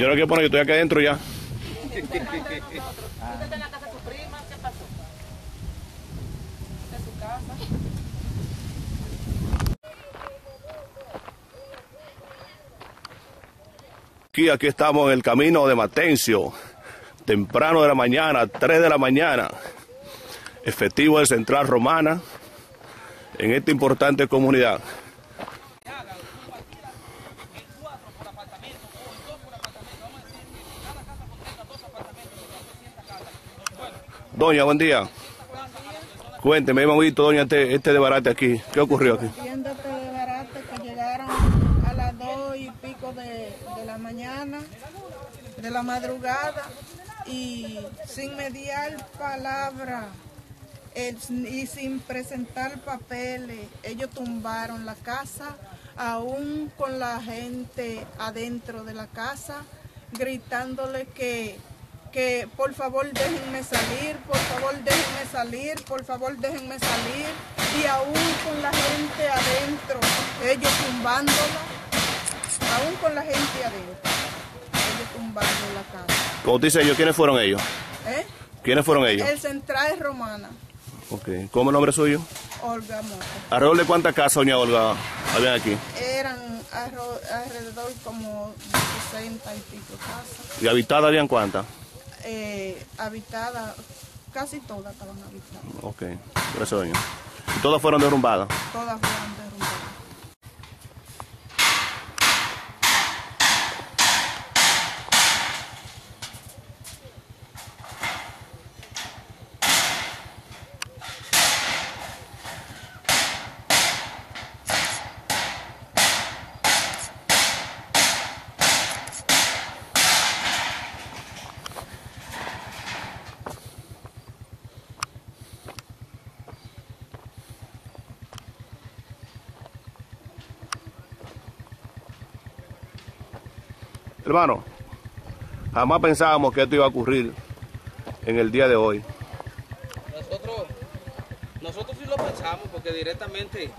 Yo no quiero poner, yo estoy aquí adentro ya. ¿Usted está en la casa de su prima? ¿Qué pasó? ¿De su casa? Aquí, aquí estamos en el camino de Matencio, temprano de la mañana, 3 de la mañana, efectivo de Central Romana, en esta importante comunidad. Doña, buen día. Cuénteme, visto, doña, este, este desbarate aquí. ¿Qué ocurrió aquí? tiendas de barate que llegaron a las dos y pico de, la mañana, de la madrugada, y sin mediar palabra y sin presentar papeles, ellos tumbaron la casa, aún con la gente adentro de la casa, gritándole que que por favor déjenme salir, por favor déjenme salir, por favor déjenme salir. Y aún con la gente adentro, ellos tumbándola, aún con la gente adentro, ellos tumbando la casa. Como dice ellos, ¿quiénes fueron ellos? ¿Eh? ¿Quiénes fueron ellos? El central es romana, Ok. ¿Cómo el nombre suyo? Olga Mota. ¿Alrededor de cuántas casas, doña Olga, habían aquí? Eran alrededor como de 60 y pico casas, ¿Y habitadas habían cuántas? Eh, habitadas, casi todas estaban habitadas, Ok, gracias, doña. ¿Y todas fueron derrumbadas? todas fueron derrumbadas. Hermano, jamás pensábamos que esto iba a ocurrir en el día de hoy. Nosotros, nosotros sí lo pensamos porque directamente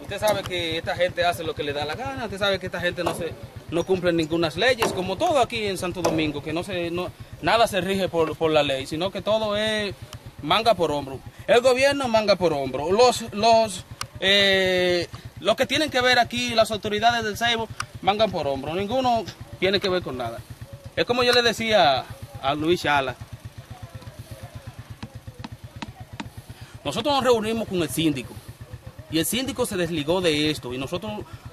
usted sabe que esta gente hace lo que le da la gana, usted sabe que esta gente no se no cumple ninguna leyes, como todo aquí en Santo Domingo, que no se no, nada se rige por, por la ley, sino que todo es manga por hombro. El gobierno manga por hombro. Los los eh, los que tienen que ver aquí, las autoridades del Ceibo, mangan por hombro. Ninguno tiene que ver con nada. Es como yo le decía a Luis Chala, Nosotros nos reunimos con el síndico y el síndico se desligó de esto y nosotros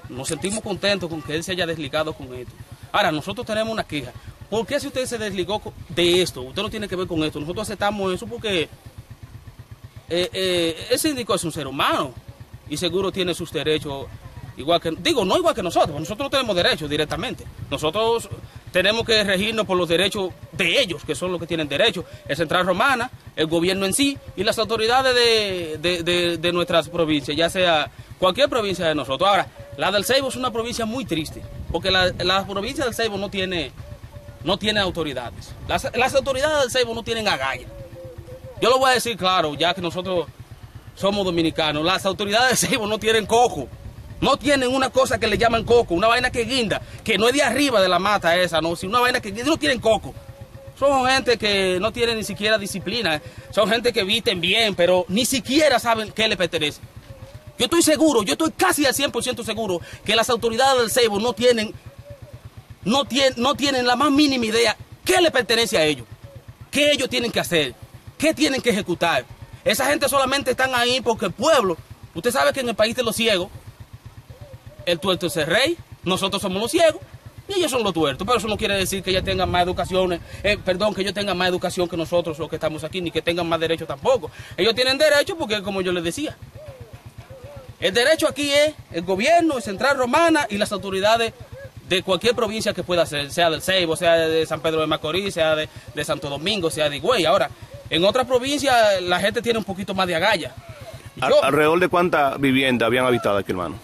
nos sentimos contentos con que él se haya desligado con esto. Ahora, nosotros tenemos una queja. ¿Por qué si usted se desligó de esto? Usted no tiene que ver con esto. Nosotros aceptamos eso porque eh, eh, el síndico es un ser humano y seguro tiene sus derechos digo, no igual que nosotros, nosotros no tenemos derechos directamente. Nosotros tenemos que regirnos por los derechos de ellos, que son los que tienen derechos. El Central Romana, el gobierno en sí y las autoridades de, de- de- nuestras provincias, ya sea cualquier provincia de nosotros. Ahora, la del Ceibo es una provincia muy triste, porque la, la provincia del Ceibo no tiene, no tiene autoridades. Las, las autoridades del Ceibo no tienen agallas. Yo lo voy a decir claro, ya que nosotros somos dominicanos. Las autoridades de Ceibo no tienen coco. No tienen una cosa que le llaman coco, una vaina que guinda, que no es de arriba de la mata esa, no, sino una vaina que guinda, no tienen coco. Son gente que no tienen ni siquiera disciplina, son gente que visten bien, pero ni siquiera saben qué le pertenece. Yo estoy seguro, yo estoy casi al 100% seguro que las autoridades del Ceibo no tienen, no, tienen, no tienen la más mínima idea qué le pertenece a ellos, qué ellos tienen que hacer, qué tienen que ejecutar. Esa gente solamente están ahí porque el pueblo, usted sabe que en el país de los ciegos, el tuerto es el rey, nosotros somos los ciegos y ellos son los tuertos, pero eso no quiere decir que ellos tengan más educación, eh, perdón, que ellos tengan más educación que nosotros los que estamos aquí, ni que tengan más derechos tampoco. Ellos tienen derecho porque, como yo les decía, el derecho aquí es el gobierno, el Central Romana y las autoridades de cualquier provincia que pueda ser, sea del Ceibo, sea de San Pedro de Macorís, sea de, Santo Domingo, sea de Higüey. Ahora, en otras provincias la gente tiene un poquito más de agalla. ¿Alrededor de cuántas viviendas habían habitado aquí, hermano?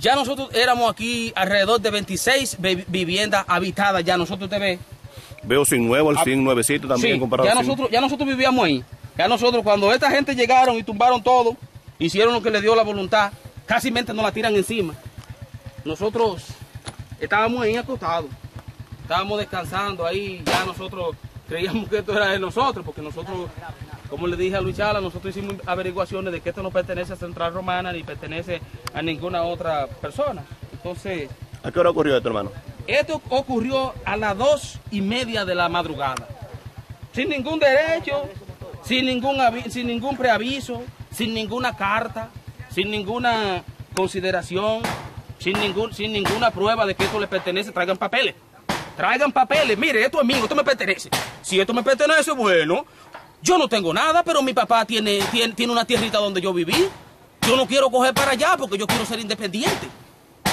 Ya nosotros éramos aquí alrededor de 26 vi- viviendas habitadas, ya nosotros te ves. Veo sin nuevo, Ah, sin nuevecito también Sí, comparado ya sin- nosotros, ya nosotros vivíamos ahí. Ya nosotros, cuando esta gente llegaron y tumbaron todo, hicieron lo que les dio la voluntad, casi mente nos la tiran encima. Nosotros estábamos ahí acostados. estábamos descansando ahí, ya nosotros creíamos que esto era de nosotros, porque nosotros, como le dije a Luis Chala, nosotros hicimos averiguaciones de que esto no pertenece a Central Romana ni pertenece a ninguna otra persona. Entonces, ¿A qué hora ocurrió esto, hermano? esto ocurrió a las dos y media de la madrugada. Sin ningún derecho, sin ningún, sin ningún preaviso, sin ninguna carta, sin ninguna consideración, sin, ningún, sin ninguna prueba de que esto le pertenece. Traigan papeles. Traigan papeles. Mire, esto es mío, esto me pertenece. Si esto me pertenece, bueno, yo no tengo nada, pero mi papá tiene, tiene, tiene una tierrita donde yo viví. Yo no quiero coger para allá porque yo quiero ser independiente.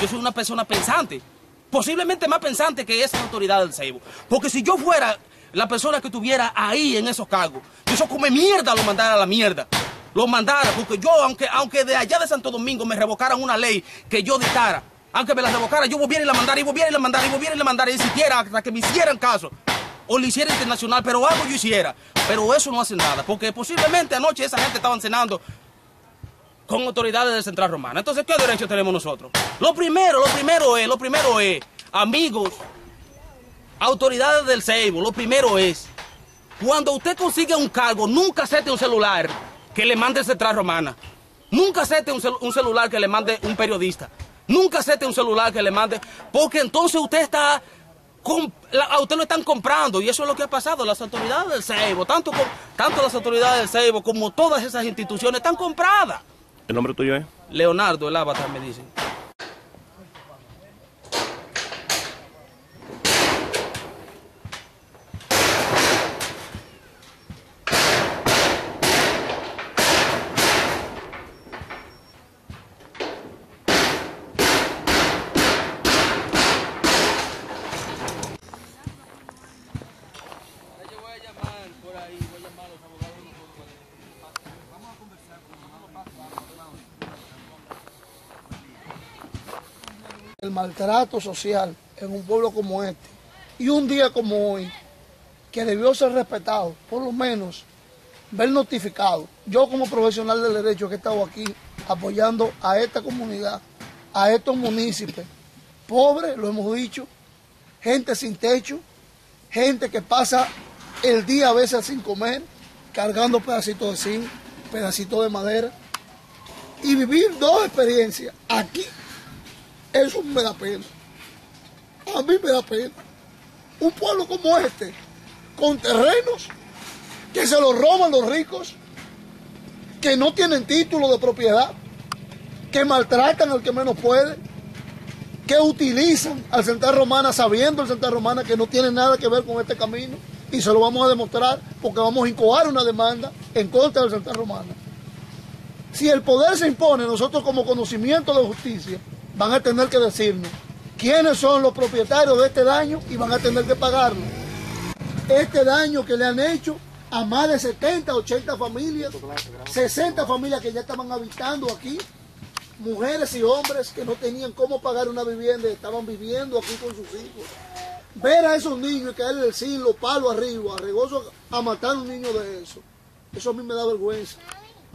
Yo soy una persona pensante. Posiblemente más pensante que esa autoridad del Seibo. Porque si yo fuera la persona que estuviera ahí en esos cargos, yo eso come mierda lo mandara a la mierda. Lo mandara, porque yo, aunque, aunque de allá de Santo Domingo me revocaran una ley que yo dictara, aunque me la revocara, yo volviera y la mandara, y volviera y la mandara, y volviera y la mandara, y siquiera hasta que me hicieran caso. O le hiciera internacional, pero algo yo hiciera. Pero eso no hace nada, porque posiblemente anoche esa gente estaban cenando con autoridades de Central Romana. Entonces, ¿qué derecho tenemos nosotros? Lo primero, lo primero es, lo primero es, amigos, autoridades del Seibo, lo primero es, cuando usted consigue un cargo, nunca acepte un celular que le mande Central Romana. Nunca acepte un, cel- un celular que le mande un periodista. Nunca acepte un celular que le mande, porque entonces usted está a usted lo están comprando y eso es lo que ha pasado. Las autoridades del Seibo, tanto, tanto las autoridades del Seibo como todas esas instituciones están compradas. ¿El nombre tuyo es? Leonardo, el avatar, me dicen. Yo voy a llamar por ahí, voy a llamar a los abogados de nosotros. Vamos a conversar el maltrato social en un pueblo como este y un día como hoy que debió ser respetado, por lo menos ver notificado. Yo como profesional del derecho que he estado aquí apoyando a esta comunidad, a estos municipios, pobres, lo hemos dicho, gente sin techo, gente que pasa el día a veces sin comer, cargando pedacitos de zinc, pedacitos de madera, y vivir dos experiencias aquí eso me da pena. A mí me da pena. Un pueblo como este, con terrenos que se los roban los ricos, que no tienen título de propiedad, que maltratan al que menos puede, que utilizan al Central Romana sabiendo el Central Romana que no tiene nada que ver con este camino y se lo vamos a demostrar porque vamos a incoar una demanda en contra del Central Romana. Si el poder se impone, nosotros como conocimiento de justicia van a tener que decirnos quiénes son los propietarios de este daño y van a tener que pagarlo. Este daño que le han hecho a más de 70, 80 familias, 60 familias que ya estaban habitando aquí, mujeres y hombres que no tenían cómo pagar una vivienda, estaban viviendo aquí con sus hijos. Ver a esos niños y caerle el silo, palo arriba, arregoso a matar a un niño de eso, eso a mí me da vergüenza.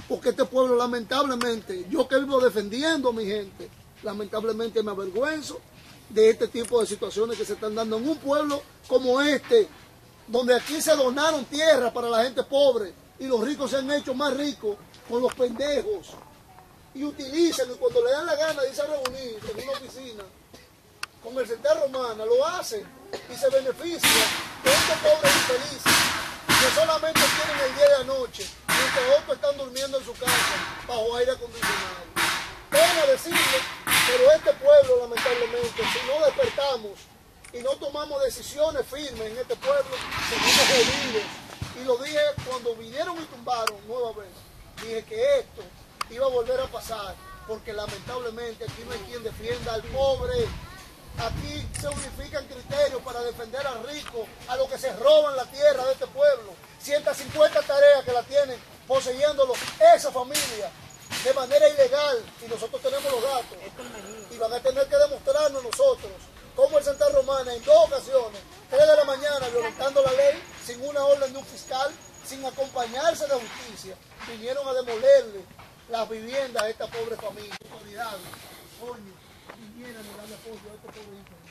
Porque este pueblo, lamentablemente, yo que vivo defendiendo a mi gente, lamentablemente me avergüenzo de este tipo de situaciones que se están dando en un pueblo como este, donde aquí se donaron tierra para la gente pobre y los ricos se han hecho más ricos con los pendejos y utilizan y cuando le dan la gana de irse a reunir en una oficina con el Central Romana, lo hacen y se beneficia de estos pobres infelices que solamente tienen el día de anoche mientras otros están durmiendo en su casa bajo aire acondicionado. Pena decirlo, pero este pueblo lamentablemente, si no despertamos y no tomamos decisiones firmes en este pueblo, seguimos jodidos. Y lo dije cuando vinieron y tumbaron nueva vez, dije que esto iba a volver a pasar, porque lamentablemente aquí no hay quien defienda al pobre. Aquí se unifican criterios para defender al rico, a los que se roban la tierra de este pueblo. 150 tareas que la tienen poseyéndolo esa familia de manera ilegal y nosotros tenemos los datos. Y van a tener que demostrarnos nosotros cómo el Santa Romana en dos ocasiones, 3 de la mañana, violentando la ley, sin una orden de un fiscal, sin acompañarse de justicia, vinieron a demolerle las viviendas a esta pobre familia. Coño, vinieron a darle apoyo a este pobre hijo.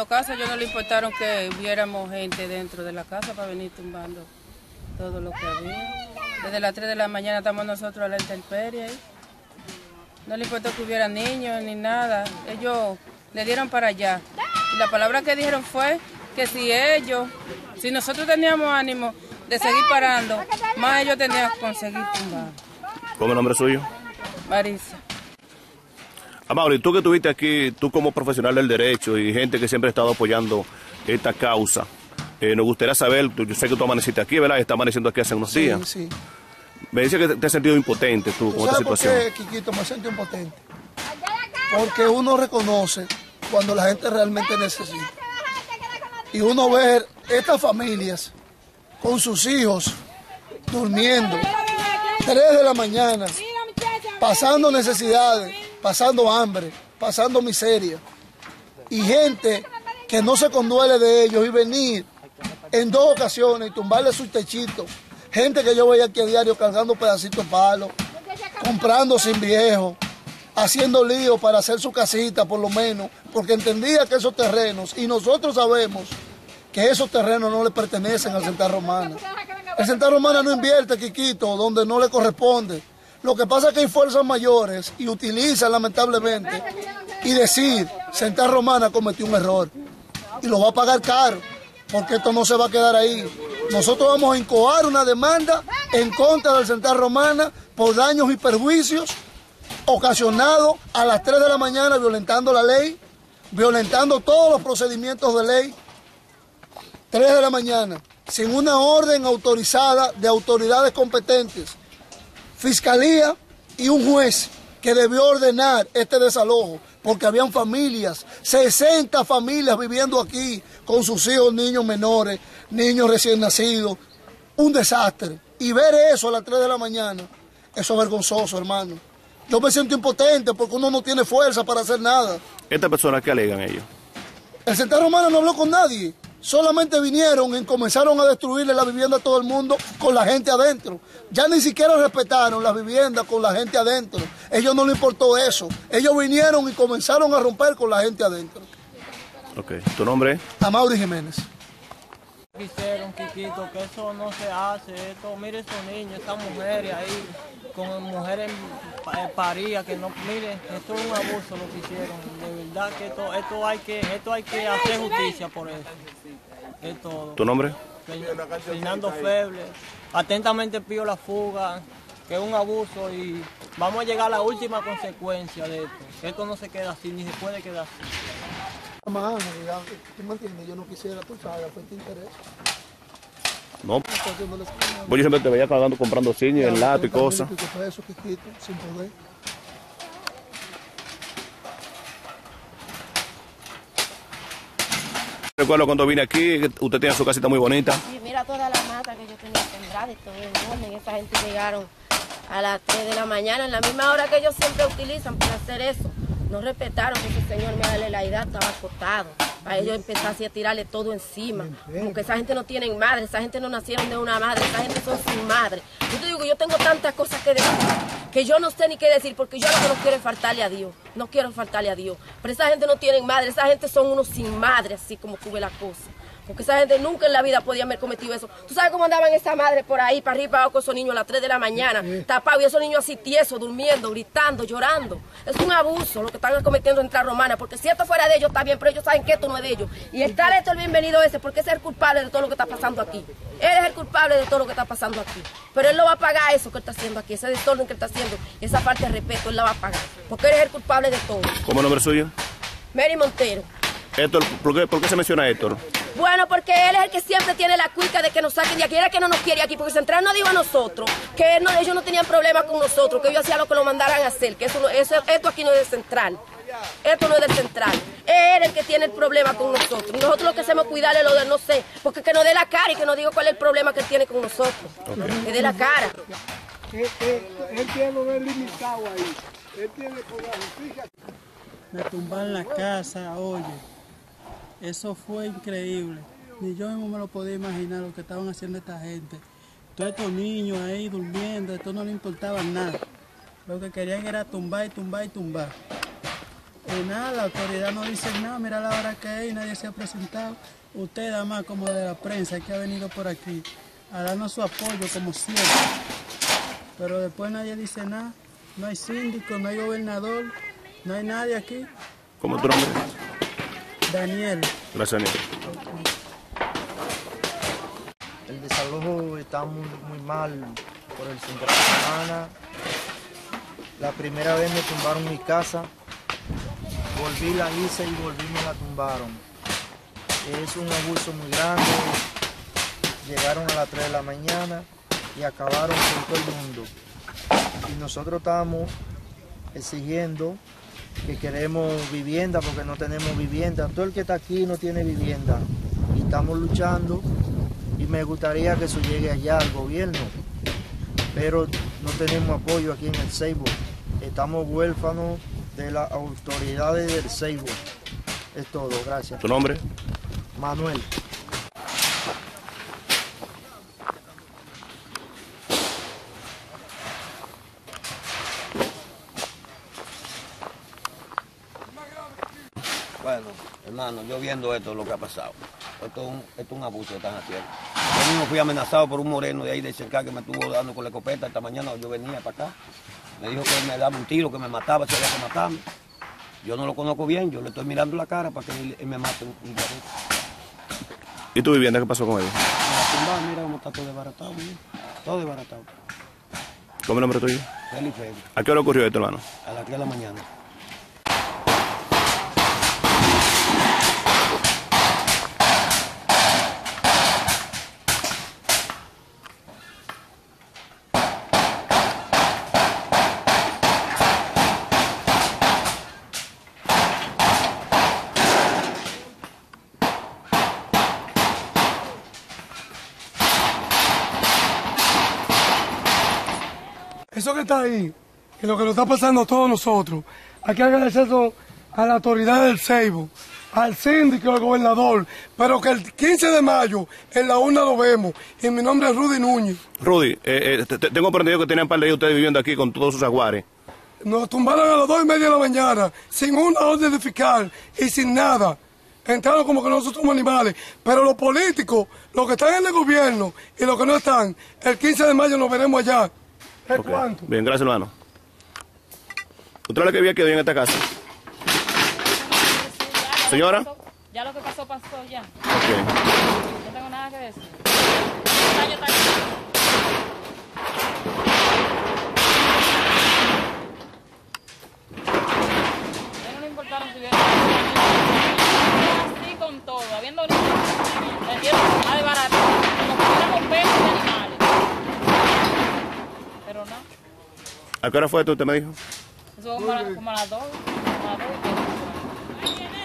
Cuando casa yo no le importaron que hubiéramos gente dentro de la casa para venir tumbando todo lo que había. Desde las 3 de la mañana estamos nosotros a la intemperie. No le importó que hubiera niños ni nada. Ellos le dieron para allá. Y la palabra que dijeron fue que si ellos, si nosotros teníamos ánimo de seguir parando, más ellos tenían que conseguir tumbar. ¿Cómo el nombre suyo? Marisa. Amaury, tú que estuviste aquí, tú como profesional del derecho y gente que siempre ha estado apoyando esta causa, eh, nos gustaría saber, tú- yo sé que tú amaneciste aquí, ¿verdad? Está amaneciendo aquí hace unos días. Sí. Me dice que te, te has sentido impotente tú con esta ¿Sabes por situación. qué, Quiquito, me siento impotente? Porque uno reconoce cuando la gente realmente necesita. Y uno ve estas familias con sus hijos durmiendo, 3 de la mañana, pasando necesidades, pasando hambre, pasando miseria. Y gente que no se conduele de ellos y venir en dos ocasiones y tumbarle sus techitos. Gente que yo veía aquí a diario cargando pedacitos de palo, comprando sin viejo, haciendo lío para hacer su casita por lo menos, porque entendía que esos terrenos, y nosotros sabemos que esos terrenos no le pertenecen al Central Romana. El Central Romana no invierte, Quiquito, donde no le corresponde. Lo que pasa es que hay fuerzas mayores y utilizan lamentablemente y decir, Central Romana cometió un error y lo va a pagar caro, porque esto no se va a quedar ahí. Nosotros vamos a incoar una demanda en contra del Central Romana por daños y perjuicios ocasionados a las 3 de la mañana violentando la ley, violentando todos los procedimientos de ley. 3 de la mañana, sin una orden autorizada de autoridades competentes, fiscalía y un juez que debió ordenar este desalojo, porque habían familias, 60 familias viviendo aquí con sus hijos, niños menores, niños recién nacidos, un desastre. Y ver eso a las 3 de la mañana, eso es vergonzoso, hermano. Yo me siento impotente porque uno no tiene fuerza para hacer nada. Estas personas que alegan ellos. El Central Romano no habló con nadie. Solamente vinieron y comenzaron a destruirle la vivienda a todo el mundo con la gente adentro. Ya ni siquiera respetaron las viviendas con la gente adentro. Ellos no les importó eso. Ellos vinieron y comenzaron a romper con la gente adentro. Ok. ¿Tu nombre es? A Mauri Jiménez. Quisieron, Quiquito, que eso no se hace. Esto, mire esos niños, estas mujeres ahí, con mujeres eh, paridas, que no, mire, esto es un abuso lo que hicieron. De verdad que esto, esto hay que, esto hay que hacer justicia por eso. Es todo. ¿Tu nombre? Fernando Feble, atentamente pido la fuga, que es un abuso y vamos a llegar a la última consecuencia de esto. Esto no se queda así, ni se puede quedar así. Ya, ¿tú me entiendes? Yo no quisiera, tú sabes, fue tu interés. No. Pues yo siempre te veía pagando comprando cine, el lato y cosas. Sin poder. Recuerdo cuando vine aquí, usted tenía su casita muy bonita. Sí, mira toda la mata que yo tenía sembrada y todo en orden. Esa gente llegaron a las 3 de la mañana, en la misma hora que ellos siempre utilizan para hacer eso. No respetaron que ese señor, mira, la edad estaba acostado. Para ellos empezar así a tirarle todo encima. Como que esa gente no tiene madre, esa gente no nacieron de una madre, esa gente son sin madre. Yo te digo, yo tengo tantas cosas que decir que yo no sé ni qué decir porque yo lo que no quiero es faltarle a Dios. No quiero faltarle a Dios. Pero esa gente no tiene madre, esa gente son unos sin madre, así como tuve la cosa. Porque esa gente nunca en la vida podía haber cometido eso. ¿Tú sabes cómo andaban esa madre por ahí, para arriba y para abajo con esos niños a las 3 de la mañana, tapados, y esos niños así tiesos, durmiendo, gritando, llorando? Es un abuso lo que están cometiendo en Romana, porque si esto fuera de ellos está bien, pero ellos saben que esto no es de ellos. Y el tal esto el bienvenido ese, porque es el culpable de todo lo que está pasando aquí. Él es el culpable de todo lo que está pasando aquí. Pero él no va a pagar eso que él está haciendo aquí, ese desorden que él está haciendo, esa falta de respeto, él la va a pagar. Porque él es el culpable de todo. ¿Cómo nombre suyo? Mary Montero. Héctor, ¿por qué, ¿por qué se menciona a Héctor? Bueno, porque él es el que siempre tiene la cuica de que nos saquen de aquí. Era que no nos quiere aquí, porque Central no dijo a nosotros que él no- ellos no tenían problemas con nosotros, que ellos hacían lo que lo mandaran a hacer, que eso, eso- esto aquí no es de Central. Esto no es del Central. Él es el que tiene el problema con nosotros. Nosotros lo que hacemos es cuidarle lo de no sé, porque que nos dé la cara y que nos diga cuál es el problema que él tiene con nosotros. Que dé la cara. Él, él- él tiene lo limitado ahí. Él tiene por la justicia. Me tumbaron la casa, oye. Eso fue increíble. Ni yo mismo me lo podía imaginar lo que estaban haciendo esta gente. Todos estos niños ahí durmiendo, esto no le importaba nada. Lo que querían era tumbar y tumbar y tumbar. Y nada, la autoridad no dice nada, mira la hora que es nadie se ha presentado. Usted, además, como de la prensa que ha venido por aquí, a darnos su apoyo como siempre. Pero después nadie dice nada. No hay síndico, no hay gobernador, no hay nadie aquí. ¿Cómo tu nombre? Daniel. Gracias, Daniel. El desalojo está muy, muy mal por el centro de semana. La primera vez me tumbaron mi casa. Volví, la hice y volví me la tumbaron. Es un abuso muy grande. Llegaron a las 3 de la mañana y acabaron con todo el mundo. Y nosotros estamos exigiendo que queremos vivienda porque no tenemos vivienda. Todo el que está aquí no tiene vivienda. Y estamos luchando y me gustaría que eso llegue allá al gobierno. Pero no tenemos apoyo aquí en el Seibo. Estamos huérfanos de las autoridades del Seibo. Es todo, gracias. ¿Tu nombre? Manuel. Bueno, hermano, yo viendo esto, lo que ha pasado, esto es un, esto es un abuso que están haciendo. Yo mismo fui amenazado por un moreno de ahí de cerca que me estuvo dando con la escopeta esta mañana, yo venía para acá. Me dijo que él me daba un tiro, que me mataba, si había que matarme. Yo no lo conozco bien, yo le estoy mirando la cara para que él, él me mate un, un. ¿Y tu vivienda qué pasó con tumbaron, mira cómo está todo desbaratado, mira. todo desbaratado. ¿Cómo es el nombre tuyo? Feliz, ¿A qué hora ocurrió esto, hermano? a las 3 de la mañana. Eso que está ahí, y lo que nos está pasando a todos nosotros, hay que agradecer eso a la autoridad del Seibo, al síndico, al gobernador, pero que el 15 de mayo en la urna lo vemos. Y mi nombre es Rudy Núñez. Rudy, eh, eh, te- te- tengo aprendido que tenían un par de ustedes viviendo aquí con todos sus aguares. Nos tumbaron a las dos y media de la mañana, sin una orden de fiscal y sin nada. Entraron como que nosotros somos animales. Pero los políticos, los que están en el gobierno y los que no están, el 15 de mayo nos veremos allá. Bien, gracias, hermano. ¿Usted es la que había quedado en esta casa? Señora. Ya lo que pasó, pasó ya. Ok. No tengo nada que decir. No le importaron si hubiera así con todo, habiendo vendieron a de barato, como que fuéramos perros y animales. Pero no, ¿A qué hora fue esto? ¿Usted me dijo? eso como a, como a las dos, como a las dos y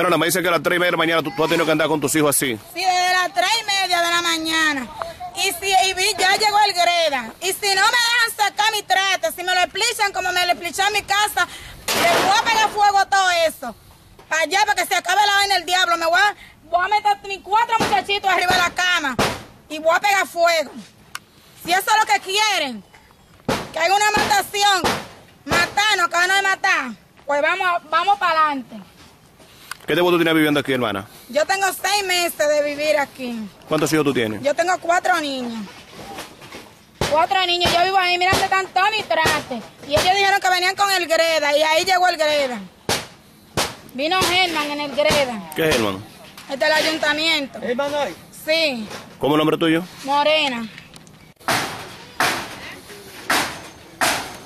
Bueno, nada me dice que a las 3 y media de la mañana tú, tú has tenido que andar con tus hijos así. Sí, desde las tres y media de la mañana. Y si y ya llegó el greda. Y si no me dejan sacar mi trate, si me lo explichan como me lo explichan en mi casa, le voy a pegar fuego todo eso. Allá, para que se acabe la vaina del diablo. Me voy a, voy a meter mis cuatro muchachitos arriba de la cama. Y voy a pegar fuego. Si eso es lo que quieren, que haya una matación, matarnos, acabarnos de matar, pues vamos, vamos para adelante. ¿Qué tiempo tú tienes viviendo aquí, hermana? Yo tengo seis meses de vivir aquí. ¿Cuántos hijos tú tienes? Yo tengo cuatro niños. Cuatro niños. Yo vivo ahí, mira dónde están todos mis trastes. Y ellos dijeron que venían con el Greda y ahí llegó el Greda. Vino Germán en el Greda, ¿Qué es, hermano? el del ayuntamiento. Sí, ¿Cómo es el nombre tuyo? Morena.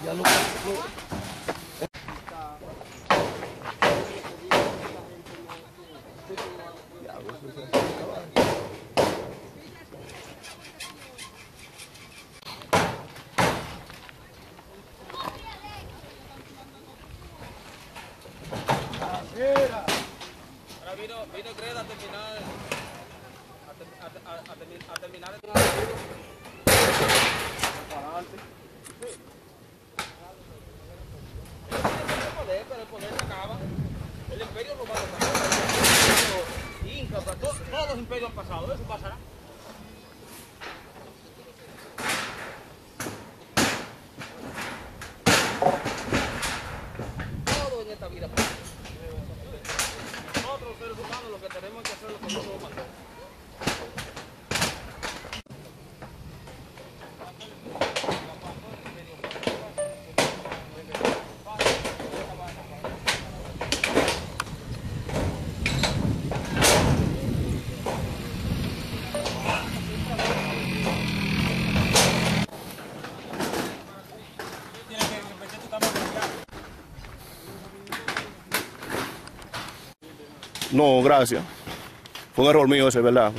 Ahora vino, vino Greda a terminar. A, a, a, a, termi- a terminar el adelante. El poder, pero el poder se acaba. El imperio romano pasó. Inca, todos, todos los imperios han pasado. Eso pasará. Todo en esta vida pasa. Nosotros los seres humanos lo que tenemos que hacer es lo que Dios nos mandó. No, gracias. Fue un error mío ese, ¿verdad?